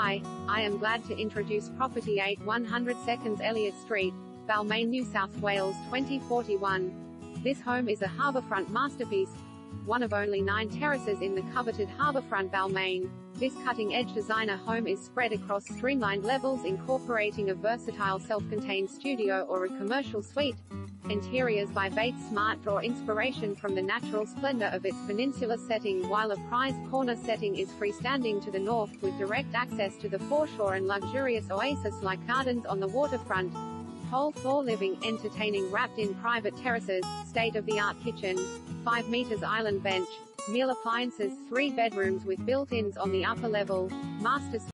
Hi, I am glad to introduce property 8 100 Seconds Elliott Street, Balmain, New South Wales 2041. This home is a harbourfront masterpiece, one of only nine terraces in the coveted harbourfront Balmain. This cutting-edge designer home is spread across streamlined levels incorporating a versatile self-contained studio or a commercial suite. Interiors by Bates Smart draw inspiration from the natural splendor of its peninsula setting while a prized corner setting is freestanding to the north with direct access to the foreshore and luxurious oasis-like gardens on the waterfront. Whole floor living, entertaining wrapped in private terraces, state-of-the-art kitchen, 5 meters island bench, Miele appliances, 3 bedrooms with built-ins on the upper level, master